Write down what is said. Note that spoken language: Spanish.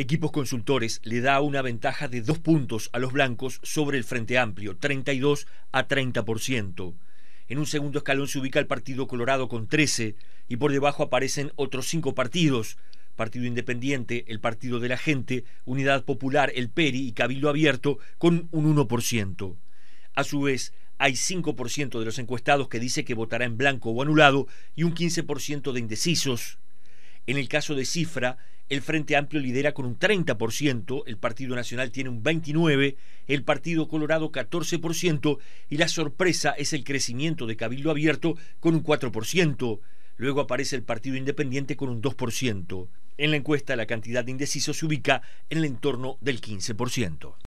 Equipos Consultores le da una ventaja de dos puntos a los blancos sobre el Frente Amplio, 32 a 30%. En un segundo escalón se ubica el Partido Colorado con 13 y por debajo aparecen otros cinco partidos. Partido Independiente, el Partido de la Gente, Unidad Popular, el PERI y Cabildo Abierto con un 1%. A su vez, hay 5% de los encuestados que dice que votará en blanco o anulado y un 15% de indecisos. En el caso de cifra, el Frente Amplio lidera con un 30%, el Partido Nacional tiene un 29%, el Partido Colorado 14% y la sorpresa es el crecimiento de Cabildo Abierto con un 4%. Luego aparece el Partido Independiente con un 2%. En la encuesta la cantidad de indecisos se ubica en el entorno del 15%.